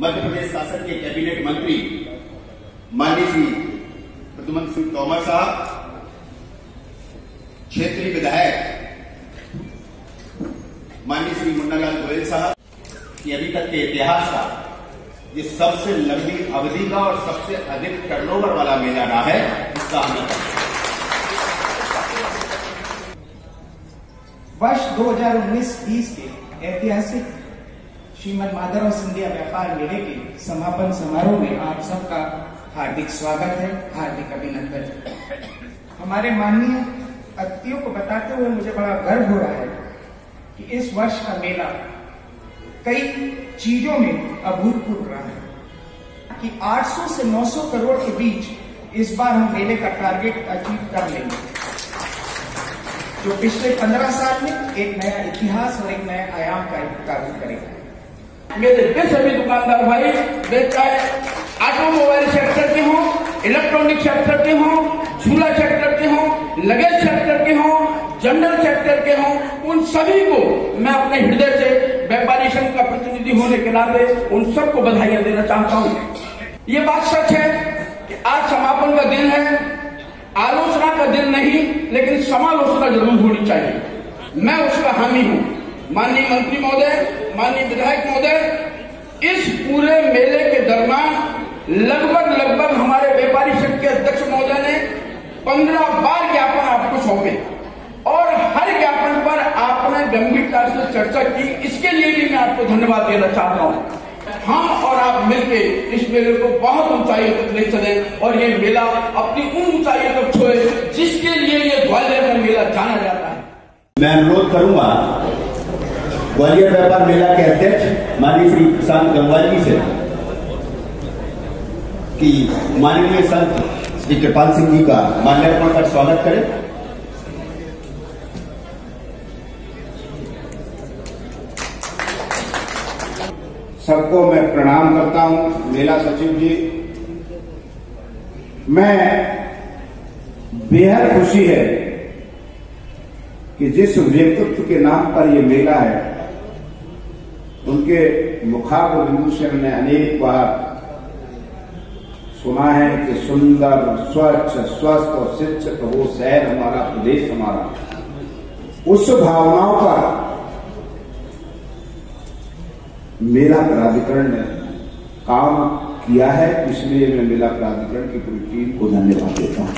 मध्य प्रदेश शासन के कैबिनेट मंत्री माननीय श्री प्रद्युमन सिंह तोमर साहब, क्षेत्रीय विधायक माननीय श्री मुन्नालाल गोयल साहब कि अभी तक के इतिहास का, ये सबसे लंबी अवधि का और सबसे अधिक टर्नओवर वाला मेला रहा है, इसका हमें वर्ष 2019-20 के ऐतिहासिक श्रीमद माधव सिंधिया व्यापार मेले के समापन समारोह में आप सबका हार्दिक स्वागत है, हार्दिक अभिनंदन। हमारे माननीय अतिथियों को बताते हुए मुझे बड़ा गर्व हो रहा है कि इस वर्ष का मेला कई चीज़ों में अभूतपूर्व रहा है कि 800 से 900 करोड़ के बीच इस बार हम मेले का टारगेट अचीव कर लेंगे। जो पिछले 15 साल में एक नया इतिहास और एक नया आयाम का कार्य करेगा। मेरे सभी दुकानदार भाई वे चाहे ऑटोमोबाइल सेक्टर के हों, इलेक्ट्रॉनिक सेक्टर के हों, झूला सेक्टर के हों, लगेज सेक्टर के हों, जनरल सेक्टर के हों, उन सभी को मैं अपने हृदय से व्यापारी संघ का प्रतिनिधि होने के नाते उन सबको बधाइयाँ देना चाहता हूँ। ये बात सच है कि आज समापन का दिन है, आलोचना का दिन नहीं, लेकिन समालोचना ज़रूर होनी चाहिए। मैं उसका हामी हूँ। माननीय मंत्री महोदय माननीय विधायक महोदय, इस पूरे मेले के दरमियान लगभग लगभग हमारे व्यापारी संघ के अध्यक्ष महोदय ने पंद्रह बार ज्ञापन आपको सौंपे और हर ज्ञापन पर आपने गंभीरता से चर्चा की। इसके लिए भी मैं आपको धन्यवाद देना चाहता हूँ। हम और आप मिलके इस मेले को बहुत ऊंचाई तक ले चले और ये मेला अपनी उन ऊंचाइयों तक छोए जिसके लिए ये ग्वालियर का मेला जाना जाता है। मैं अनुरोध करूँगा ग्वालियर व्यापार मेला के अध्यक्ष माननीय श्री प्रशांत गंगवाल जी से कि माननीय संत श्री कृपाल सिंह जी का माल्यार्पण कर स्वागत करें। सबको मैं प्रणाम करता हूँ, मेला सचिव जी। मैं बेहद खुशी है कि जिस व्यक्तित्व के नाम पर यह मेला है उनके मुखार बिंदु से हमने अनेक बार सुना है कि सुंदर, स्वच्छ, स्वस्थ और शिक्षित वो शहर हमारा, प्रदेश हमारा। उस भावनाओं पर मेला प्राधिकरण ने काम किया है, इसलिए मैं मेला प्राधिकरण की पूरी टीम को धन्यवाद देता हूँ।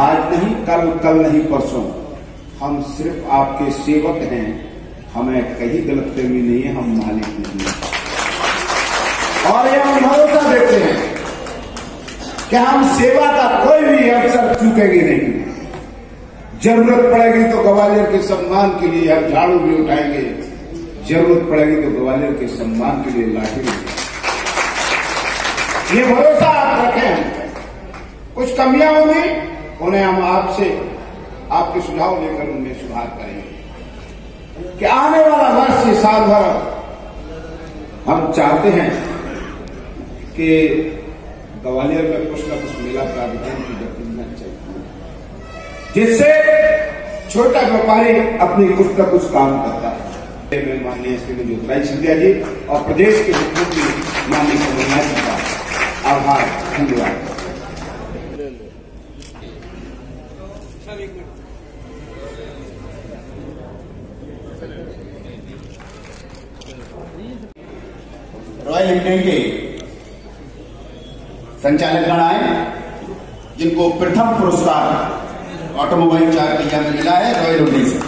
आज नहीं, कल कल नहीं, परसों। हम सिर्फ़ आपके सेवक हैं। हमें कहीं गलतफहमी नहीं है, हम मालिक नहीं हैं। और ये हम भरोसा देते हैं कि हम सेवा का कोई भी अवसर चूकेंगे नहीं। ज़रूरत पड़ेगी तो ग्वालियर के सम्मान के लिए हम झाड़ू भी उठाएँगे। ज़रूरत पड़ेगी तो ग्वालियर के सम्मान के लिए लाठी ये भरोसा आप रखें। कुछ कमियाँ होंगी, उन्हें हम आपसे आपके सुझाव लेकर उनमें सुधार करेंगे। कि आने वाला वर्ष ये साल भर, हम चाहते हैं कि ग्वालियर में कुछ न कुछ मेला प्राधिकरण की गति मिलना चाहिए जिससे छोटा व्यापारी अपनी कुछ न कुछ काम करता है। मैं माननीय श्री ज्योतिराज सिंधिया जी और प्रदेश के मुख्यमंत्री माननीय कमलनाथ जी का आभार, धन्यवाद। रॉयल लिमिटेड के संचालक गण आए, जिनको प्रथम पुरस्कार ऑटोमोबाइल चार्ज पहिया मिला है रॉयल लिमिटेड से